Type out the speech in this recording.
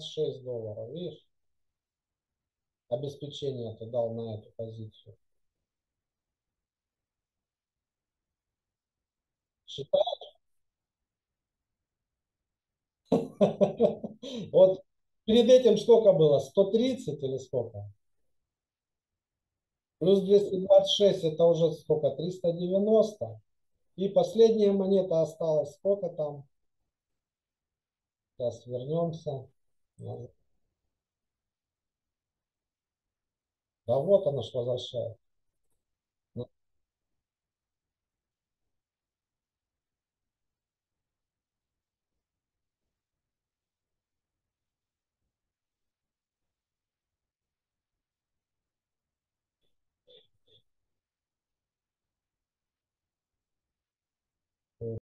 6 долларов, видишь? Обеспечение ты дал на эту позицию. Считаешь? Вот перед этим сколько было? 130 или сколько? Плюс 226 это уже сколько? 390. И последняя монета осталась. Сколько там? Сейчас вернемся. Ну, да вот оно что возвращает. Ну.